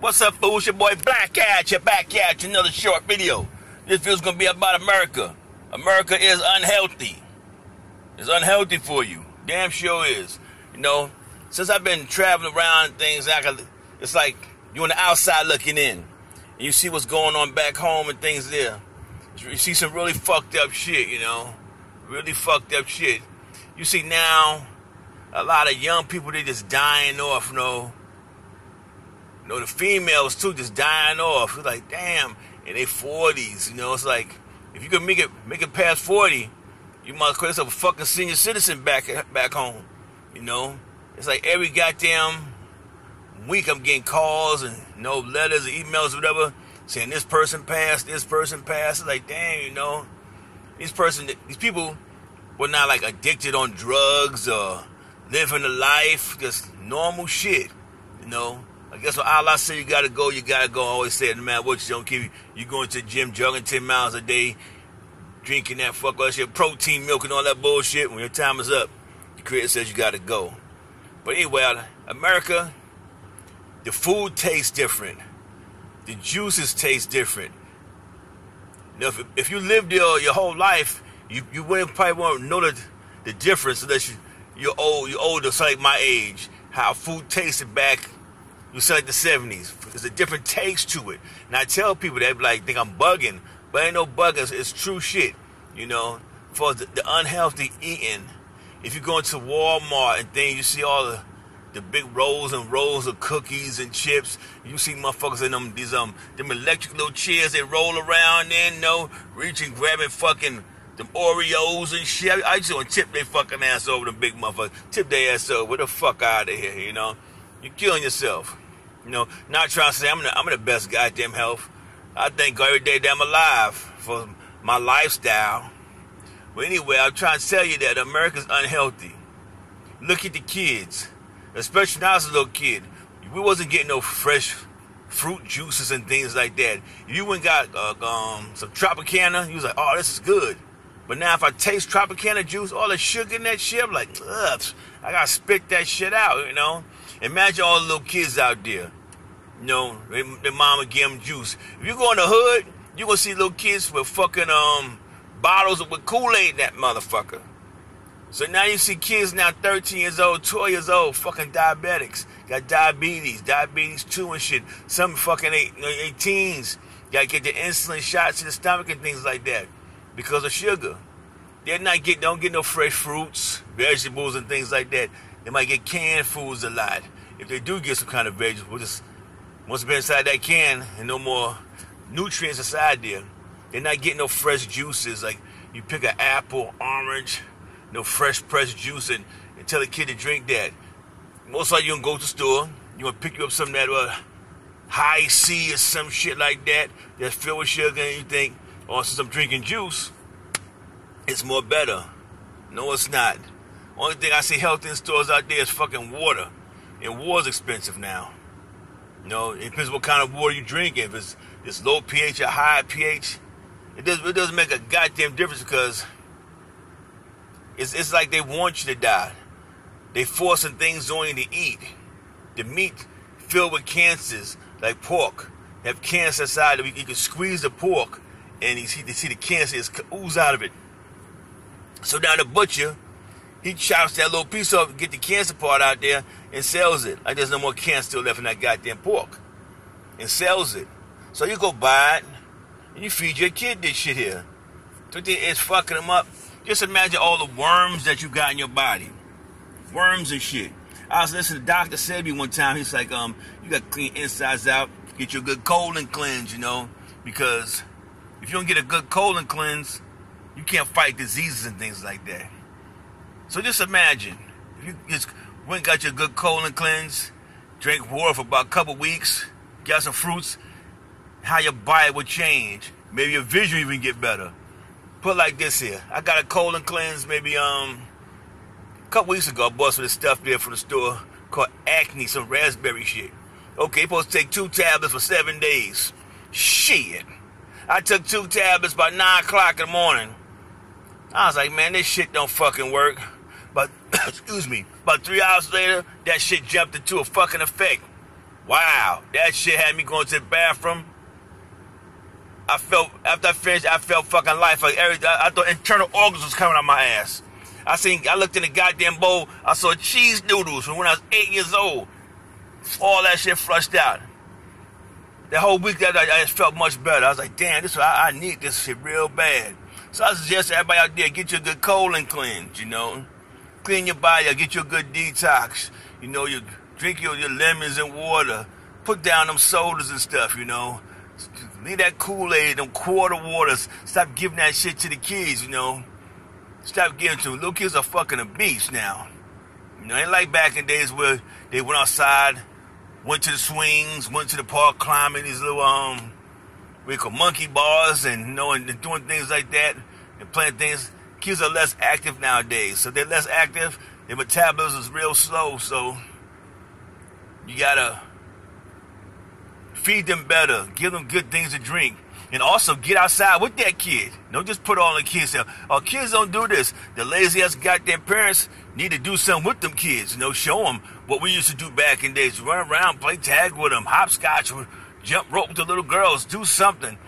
What's up, fools? Your boy Black Cat, you back at you, another short video. This video's gonna be about America. America is unhealthy. It's unhealthy for you. Damn sure is. You know, since I've been traveling around things, it's like you're on the outside looking in. And you see what's going on back home and things there. You see some really fucked up shit, you know. Really fucked up shit. You see now, a lot of young people, they just dying off, you know know, the females too just dying off. It's like, damn, in their forties, you know, it's like if you can make it make it past forty, you must call yourself a fucking senior citizen back back home. You know? It's like every goddamn week I'm getting calls and you know letters or emails or whatever saying this person passed, this person passed. It's like, damn, you know, these person these people were not like addicted on drugs or living a life, just normal shit, you know. I guess when Allah said you gotta go, you gotta go. I always say it no matter what you don't keep you going to the gym, jogging 10 miles a day, drinking that fuck all shit, protein milk and all that bullshit. When your time is up, the creator says you gotta go. But anyway, America, the food tastes different. The juices taste different. Now, if, if you lived there your whole life, you, you wouldn't probably won't know the, the difference unless you, you're old, you're older, so like my age, how food tasted back you said like the 70s. There's a different taste to it. And I tell people that like think I'm bugging, but ain't no bugging. It's true shit. You know, for the, the unhealthy eating. If you go into Walmart and things, you see all the the big rolls and rolls of cookies and chips. You see motherfuckers in them these um them electric little chairs they roll around in, know, reaching, grabbing fucking them Oreos and shit. I just want to tip their fucking ass over them big motherfuckers. Tip their ass over. What the fuck out of here, you know? You're killing yourself. You know, not trying to say I'm the, I'm the best goddamn health. I thank God every day that I'm alive for my lifestyle. But anyway, I'm trying to tell you that America's unhealthy. Look at the kids, especially now as a little kid. We wasn't getting no fresh fruit juices and things like that. You went got uh, um, some Tropicana, you was like, oh, this is good. But now if I taste Tropicana juice, all the sugar in that shit, I'm like, ugh, I gotta spit that shit out, you know? Imagine all the little kids out there. You know, their mama give them juice. If you go in the hood, you gonna see little kids with fucking um bottles with Kool-Aid that motherfucker. So now you see kids now 13 years old, 12 years old, fucking diabetics. Got diabetes, diabetes 2 and shit. Some fucking 18s gotta get the insulin shots in the stomach and things like that because of sugar. They're not get don't get no fresh fruits, vegetables and things like that. They might get canned foods a lot. If they do get some kind of vegetables, just once it's been inside that can and no more nutrients inside there, they're not getting no fresh juices. Like you pick an apple, orange, no fresh pressed juice and, and tell the kid to drink that. Most likely you gonna go to the store, you gonna pick you up some that uh, Hi-C or some shit like that that's filled with sugar and you think, oh, since I'm drinking juice, it's more better. No, it's not. Only thing I see health in stores out there is fucking water. And water's expensive now. You know, it depends what kind of water you drink. If it's, it's low pH or high pH, it, does, it doesn't make a goddamn difference because it's, it's like they want you to die. They forcing things on you to eat. The meat filled with cancers, like pork, have cancer inside. You can squeeze the pork and you see, you see the cancer is ooze out of it. So now the butcher he chops that little piece off, get the cancer part out there, and sells it. Like there's no more cancer left in that goddamn pork. And sells it. So you go buy it, and you feed your kid this shit here. So it's fucking them up. Just imagine all the worms that you got in your body. Worms and shit. I was listening to Dr. Sebi one time. He's like, um, you got to clean insides out, get your good colon cleanse, you know, because if you don't get a good colon cleanse, you can't fight diseases and things like that. So just imagine if you just went got your good colon cleanse, drink water for about a couple weeks, got some fruits, how your body would change. Maybe your vision even get better. Put like this here. I got a colon cleanse maybe um a couple weeks ago. I bought some of this stuff there from the store called acne, some raspberry shit. Okay, supposed to take two tablets for seven days. Shit. I took two tablets by nine o'clock in the morning. I was like, man, this shit don't fucking work. But excuse me, about three hours later, that shit jumped into a fucking effect. Wow, that shit had me going to the bathroom. I felt after I finished, I felt fucking life. Like every, I, I thought internal organs was coming out my ass. I seen, I looked in the goddamn bowl. I saw cheese noodles from when I was eight years old. All that shit flushed out. The whole week that I, I just felt much better. I was like, damn, this I, I need this shit real bad. So I suggest everybody out there get you a good colon cleanse. You know, clean your body. Get you a good detox. You know, you drink your, your lemons and water. Put down them sodas and stuff. You know, leave that Kool Aid, them quarter waters. Stop giving that shit to the kids. You know. Stop giving to them. Little kids are fucking a beast now. You know, ain't like back in days where they went outside, went to the swings, went to the park climbing these little um we call monkey bars and you know and doing things like that and playing things. Kids are less active nowadays. So they're less active, their metabolism is real slow, so you gotta feed them better, give them good things to drink and also get outside with that kid. Don't just put all the kids there. Our kids don't do this. The lazy ass goddamn parents need to do something with them kids. You know, show them what we used to do back in days. Run around, play tag with them, hopscotch, jump rope with the little girls. Do something.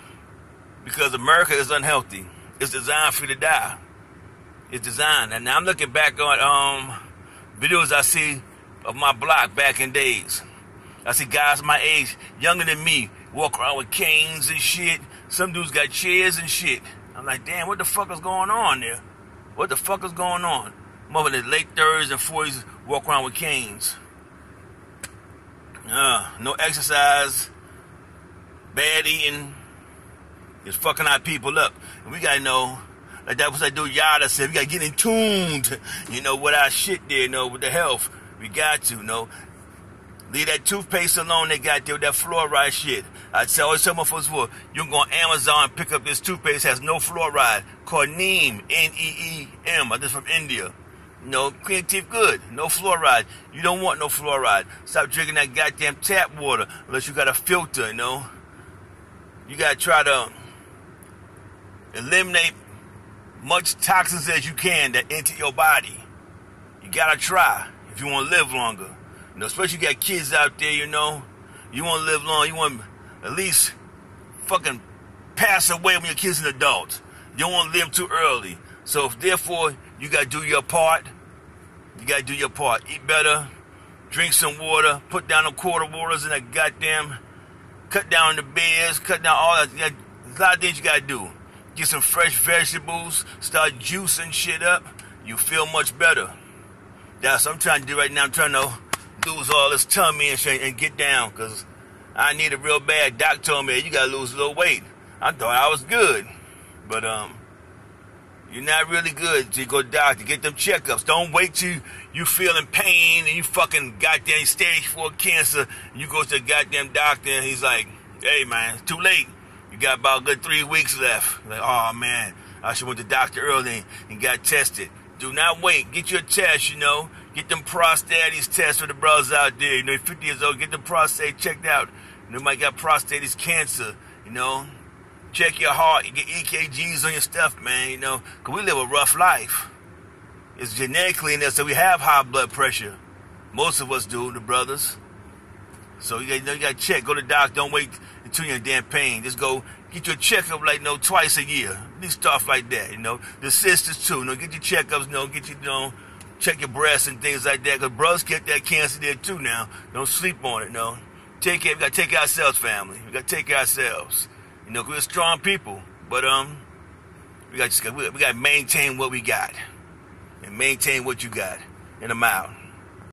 Because America is unhealthy. It's designed for you to die. It's designed. And now I'm looking back on um, videos I see of my block back in days. I see guys my age, younger than me, walk around with canes and shit, some dudes got chairs and shit. I'm like, damn, what the fuck is going on there? What the fuck is going on? Mother the late 30s and 40s walk around with canes. Uh, no exercise, bad eating, it's fucking our people up. And we gotta know, like that was I do Yada said, we gotta get in tuned, you know, with our shit there, you know, with the health. We got to, you know. Leave that toothpaste alone they got there with that fluoride shit. I tell some of us before, you can go on Amazon and pick up this toothpaste has no fluoride called Neem, N-E-E-M. just uh, from India. Know, clean teeth good. No fluoride. You don't want no fluoride. Stop drinking that goddamn tap water unless you got a filter, you know. You gotta try to eliminate much toxins as you can that enter your body. You gotta try if you want to live longer. You know, especially you got kids out there, you know. You want to live long. You want at least fucking pass away when your kids an adult. You don't want to live too early. So if therefore you gotta do your part, you gotta do your part. Eat better, drink some water, put down the quarter waters in that goddamn, cut down the beers, cut down all that. There's a lot of things you gotta do. Get some fresh vegetables, start juicing shit up. You feel much better. That's what I'm trying to do right now. I'm trying to lose all this tummy and shit and get down because I need it real bad. Doc told me you gotta lose a little weight. I thought I was good, but um, you're not really good. You go to doctor, get them checkups. Don't wait till you feeling pain and you fucking goddamn stage four cancer. You go to the goddamn doctor and he's like, "Hey man, it's too late. You got about good three weeks left." Like, oh man, I should went to the doctor early and got tested. Do not wait. Get your test. You know, get them prostates tests for the brothers out there. You know, 50 years old, get the prostate checked out. You know, you might got prostatitis cancer. You know, check your heart. You get EKGs on your stuff, man. You know, cause we live a rough life. It's genetically in there, so we have high blood pressure. Most of us do, the brothers. So you got, you got to check. Go to the doctor. Don't wait you're in damn pain. Just go get your checkup like you know twice a year. These stuff like that. You know, the sisters too. You know, get your checkups. You know, get your you know, check your breasts and things like that. Cause brothers get that cancer there too now. Don't sleep on it. No, take care. We got to take ourselves, family. We got to take ourselves. You know, we're strong people, but um, we got we got to maintain what we got and maintain what you got in a mile.